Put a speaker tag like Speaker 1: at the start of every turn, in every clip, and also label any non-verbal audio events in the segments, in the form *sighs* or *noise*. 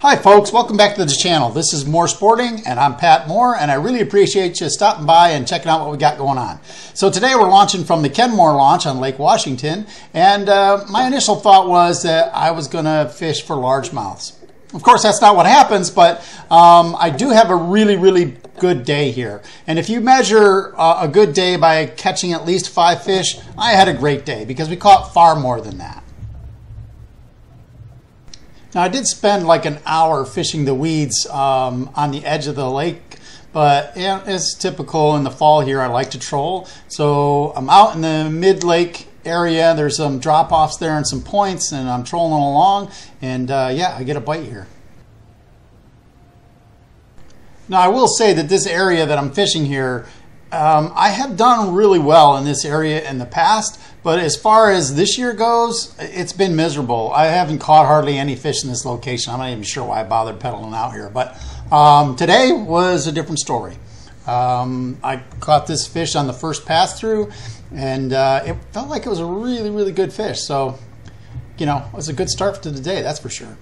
Speaker 1: Hi folks, welcome back to the channel. This is Moore Sporting and I'm Pat Moore and I really appreciate you stopping by and checking out what we got going on. So today we're launching from the Kenmore launch on Lake Washington and uh, my initial thought was that I was going to fish for largemouths. Of course that's not what happens but um, I do have a really really good day here. And if you measure uh, a good day by catching at least five fish, I had a great day because we caught far more than that. Now, I did spend like an hour fishing the weeds um, on the edge of the lake, but it's typical in the fall here. I like to troll. So I'm out in the mid lake area. There's some drop offs there and some points, and I'm trolling along. And uh, yeah, I get a bite here. Now, I will say that this area that I'm fishing here um, I have done really well in this area in the past, but as far as this year goes, it's been miserable. I haven't caught hardly any fish in this location. I'm not even sure why I bothered pedaling out here, but um, today was a different story. Um, I caught this fish on the first pass through, and uh, it felt like it was a really, really good fish. So, you know, it was a good start to the day, that's for sure.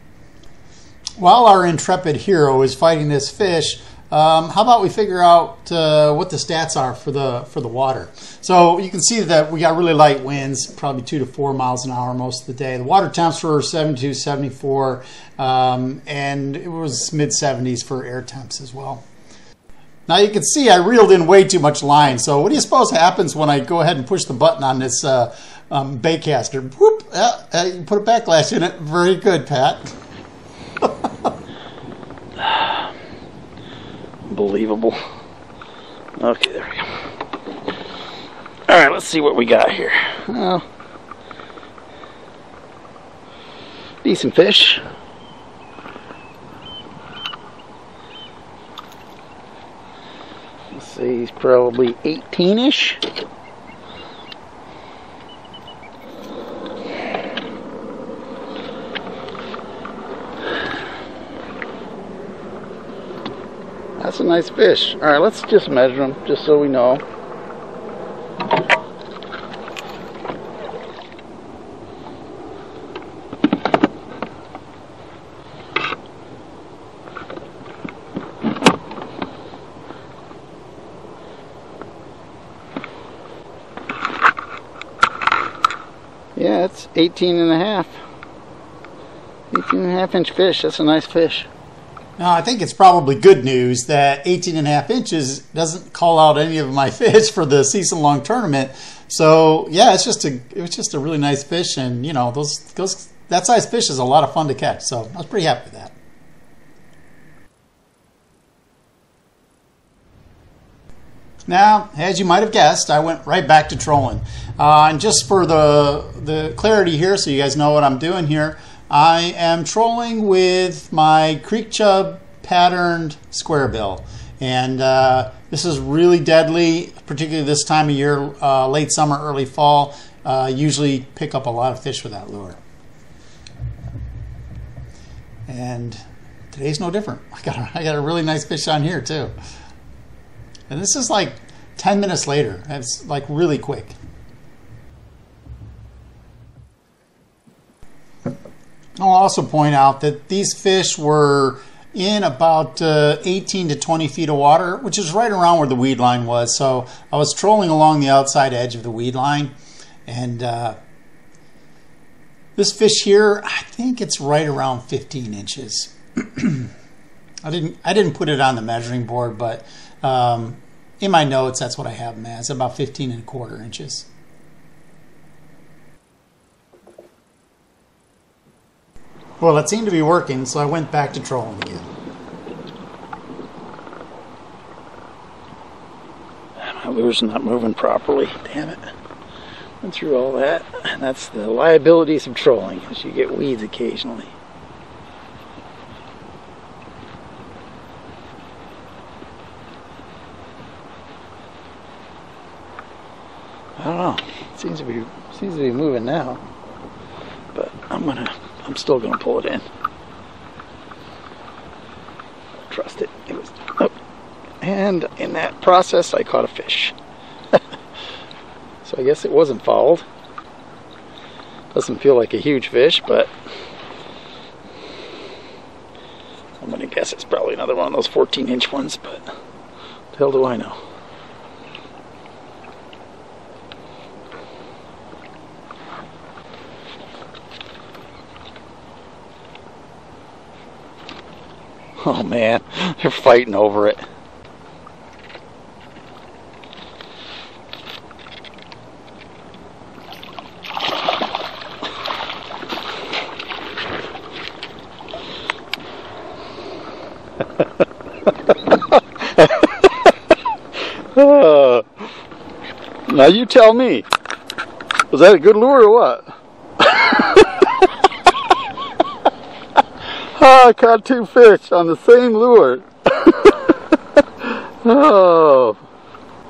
Speaker 1: While our intrepid hero is fighting this fish, um, how about we figure out uh, what the stats are for the for the water? So you can see that we got really light winds, probably two to four miles an hour most of the day. The water temps were 72, 74, um, and it was mid 70s for air temps as well. Now you can see I reeled in way too much line. So what do you suppose happens when I go ahead and push the button on this uh, um, baitcaster? Whoop! Uh, uh, put a backlash in it. Very good, Pat. *laughs*
Speaker 2: Unbelievable. Okay, there we go. All right, let's see what we got here. Well, decent fish. Let's say he's probably 18-ish. Nice fish. All right, let's just measure them just so we know. Yeah, it's 18 and a half. 18 and a half inch fish. That's a nice fish.
Speaker 1: Now, I think it's probably good news that 18 and a half inches doesn't call out any of my *laughs* fish for the season long tournament. So yeah, it's just a it was just a really nice fish, and you know those those that size fish is a lot of fun to catch. So I was pretty happy with that. Now, as you might have guessed, I went right back to trolling. Uh, and just for the the clarity here, so you guys know what I'm doing here, I am trolling with my creek chub patterned square bill. And uh, this is really deadly, particularly this time of year, uh, late summer, early fall. Uh, usually pick up a lot of fish with that lure. And today's no different. *laughs* I got a, I got a really nice fish on here too. And this is like 10 minutes later. It's like really quick. I'll also point out that these fish were in about uh, 18 to 20 feet of water, which is right around where the weed line was. So I was trolling along the outside edge of the weed line, and uh, this fish here, I think it's right around 15 inches. *clears throat* I didn't I didn't put it on the measuring board, but um, in my notes that's what I have them as about 15 and a quarter inches. Well, it seemed to be working, so I went back to trolling again.
Speaker 2: My lure's not moving properly. Damn it. Went through all that. That's the liabilities of trolling, as you get weeds occasionally. I don't know. It seems to be seems to be moving now. But I'm gonna I'm still going to pull it in. Trust it. It was. Oh. And in that process, I caught a fish. *laughs* so I guess it wasn't fouled. Doesn't feel like a huge fish, but I'm going to guess it's probably another one of those 14 inch ones, but the hell do I know? *laughs* Oh man, they're fighting over it. *laughs* now you tell me. Was that a good lure or what? *laughs* oh, I caught two fish on the same lure. *laughs* oh.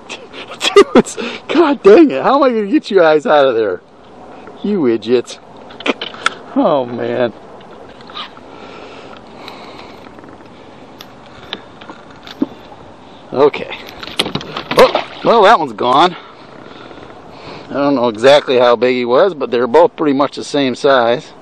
Speaker 2: Dudes, God dang it. How am I going to get you guys out of there? You idiots. Oh, man. Okay. Oh, well, that one's gone. I don't know exactly how big he was, but they're both pretty much the same size.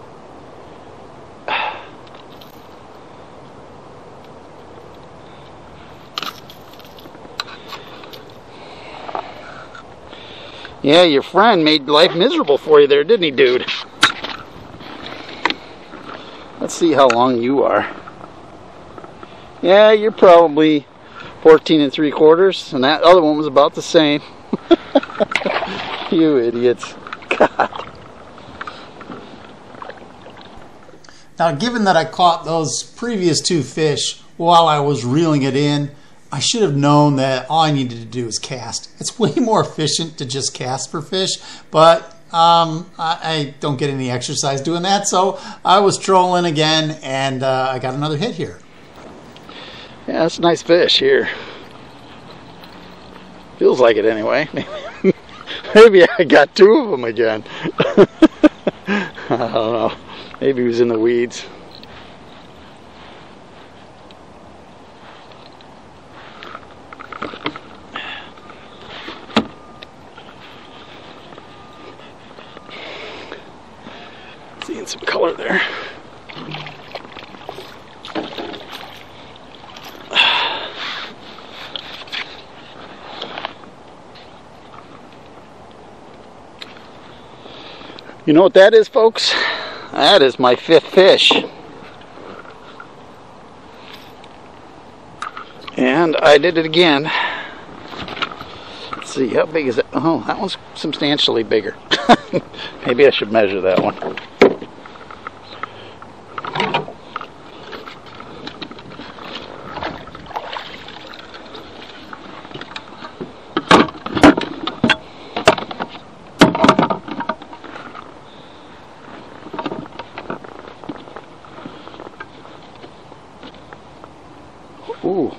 Speaker 2: Yeah, your friend made life miserable for you there, didn't he, dude? Let's see how long you are. Yeah, you're probably 14 and 3 quarters, and that other one was about the same. *laughs* you idiots. God.
Speaker 1: Now, given that I caught those previous two fish while I was reeling it in, I should have known that all I needed to do is cast. It's way *laughs* more efficient to just cast for fish, but um, I, I, don't get any exercise doing that, so I was trolling again, and uh, I got another hit here.
Speaker 2: Yeah, that's a nice fish here. Feels like it anyway. *laughs* Maybe I got two of them again. *laughs* I don't know. Maybe he was in the weeds. Seeing some color there. You know what that is, folks? That is my fifth fish. And I did it again. Let's see, how big is it? Oh, that one's substantially bigger. *laughs* Maybe I should measure that one. Ooh,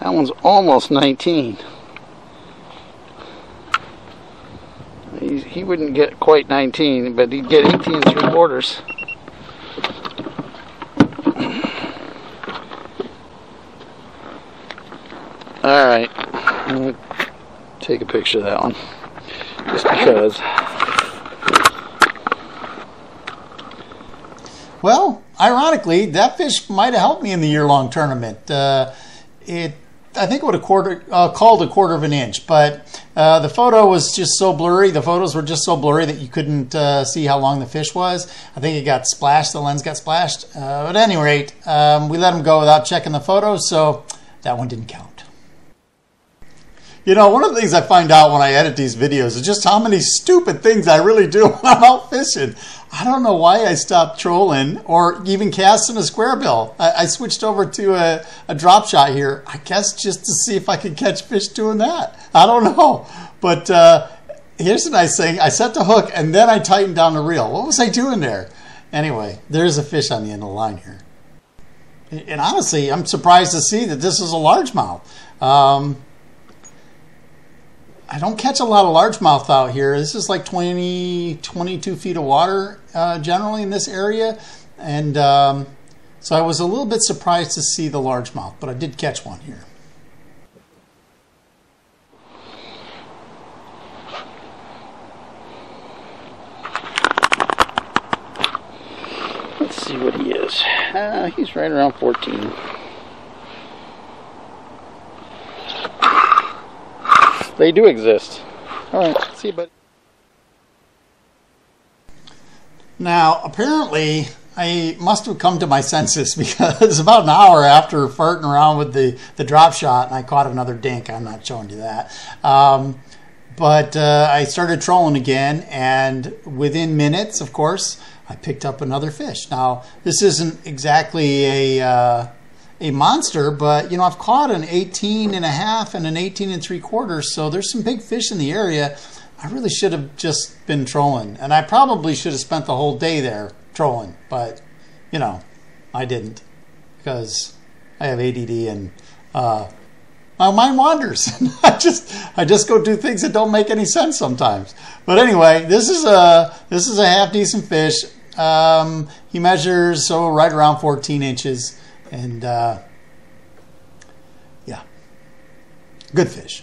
Speaker 2: that one's almost 19. He, he wouldn't get quite 19, but he'd get 18 and 3 quarters. Alright, I'm going to take a picture of that one. Just because.
Speaker 1: Well, ironically, that fish might have helped me in the year-long tournament. Uh, it, I think, it would have quarter, uh, called a quarter of an inch, but uh, the photo was just so blurry. The photos were just so blurry that you couldn't uh, see how long the fish was. I think it got splashed. The lens got splashed. Uh, at any rate, um, we let him go without checking the photos, so that one didn't count. You know, one of the things I find out when I edit these videos is just how many stupid things I really do *laughs* when I'm out fishing. I don't know why I stopped trolling or even casting a square bill. I, I switched over to a, a, drop shot here, I guess just to see if I could catch fish doing that. I don't know. But uh, here's the nice thing I set the hook and then I tightened down the reel. What was I doing there? Anyway, there's a fish on the end of the line here. And honestly, I'm surprised to see that this is a largemouth. Um, I don't catch a lot of largemouth out here. This is like 20, 22 feet of water uh, generally in this area. And um, so I was a little bit surprised to see the largemouth, but I did catch one here.
Speaker 2: Let's see what he is. Uh, he's right around 14. They do exist. All right, see you, buddy.
Speaker 1: Now, apparently, I must have come to my senses *laughs* because about an hour after farting around with the, the drop shot, and I caught another dink. I'm not showing you that. Um, but uh, I started trolling again, and within minutes, of course, I picked up another fish. Now, this isn't exactly a uh, a monster, but you know I've caught an 18 and a half and an 18 and three quarters, so there's some big fish in the area. I really should have just been trolling, and I probably should have spent the whole day there trolling, but you know, I didn't because I have ADD and uh, my mind wanders. *laughs* I just I just go do things that don't make any sense sometimes. But anyway, this is a this is a half decent fish. Um, he measures so right around 14 inches, and uh, yeah, good fish.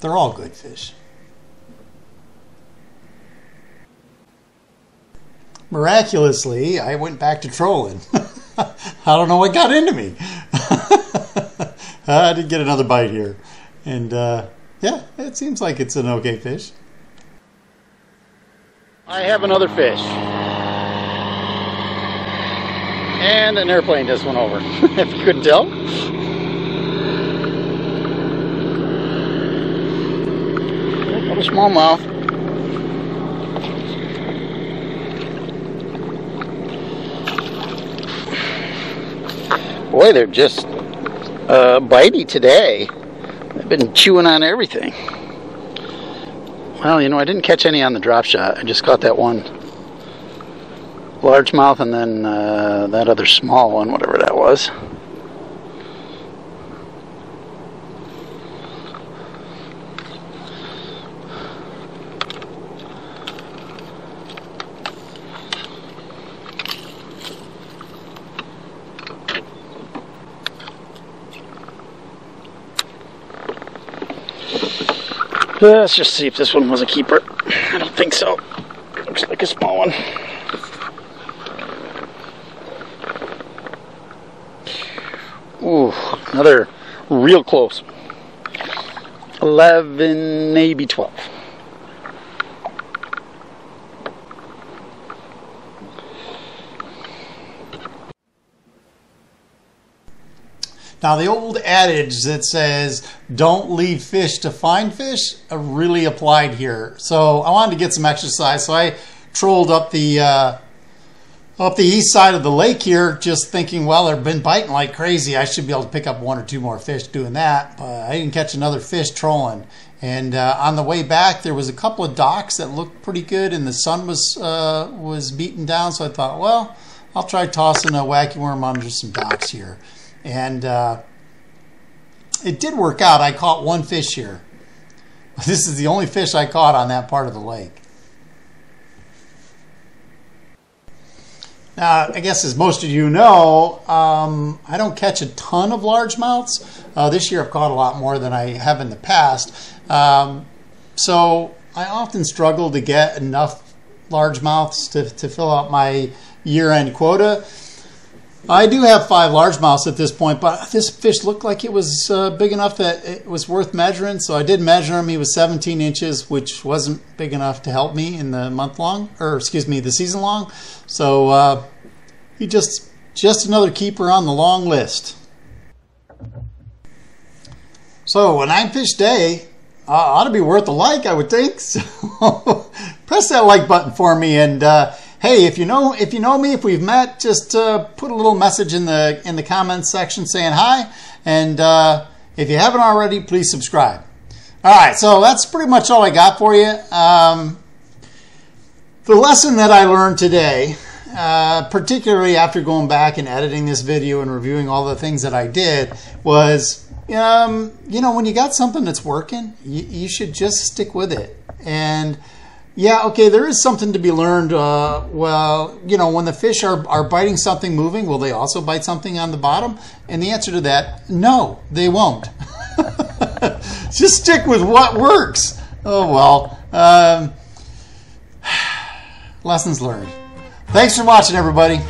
Speaker 1: They're all good fish. Miraculously, I went back to trolling. *laughs* I don't know what got into me. *laughs* I did get another bite here. And uh, yeah, it seems like it's an okay fish.
Speaker 2: I have another fish. And an airplane just went over, *laughs* if you couldn't tell. Little smallmouth. Boy, they're just uh, bitey today. They've been chewing on everything. Well, you know, I didn't catch any on the drop shot. I just caught that one largemouth and then uh, that other small one, whatever that was. Let's just see if this one was a keeper. I don't think so. Looks like a small one. Another real close. 11, maybe 12.
Speaker 1: Now, the old adage that says, don't leave fish to find fish, uh, really applied here. So I wanted to get some exercise, so I trolled up the uh, up the east side of the lake here, just thinking, well, they've been biting like crazy. I should be able to pick up one or two more fish doing that, but I didn't catch another fish trolling. And uh, on the way back, there was a couple of docks that looked pretty good, and the sun was uh, was beating down. So I thought, well, I'll try tossing a wacky worm under some docks here. And uh, it did work out. I caught one fish here. *laughs* This is the only fish I caught on that part of the lake. Now, I guess as most of you know, um, I don't catch a ton of largemouths. Uh, this year I've caught a lot more than I have in the past. Um, so I often struggle to get enough largemouths to, to fill out my year-end quota. I do have five largemouths at this point, but this fish looked like it was uh, big enough that it was worth measuring. So I did measure him. He was 17 inches, which wasn't big enough to help me in the month long, or excuse me, the season long. So uh, he just just another keeper on the long list. So a nine fish day uh, ought to be worth a like, I would think. *laughs* So press that like button for me and. Hey, if you know if you know me, if we've met, just uh, put a little message in the in the comments section saying hi, and uh, if you haven't already, please subscribe. All right, so that's pretty much all I got for you. Um, the lesson that I learned today, uh, particularly after going back and editing this video and reviewing all the things that I did, was um, you know when you got something that's working, you, you should just stick with it and yeah, okay, there is something to be learned. Uh, well, you know, when the fish are, are biting something moving, will they also bite something on the bottom? And the answer to that, no, they won't. *laughs* Just stick with what works. Oh, well. Um, *sighs* lessons learned. Thanks for watching, everybody.